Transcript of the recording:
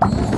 you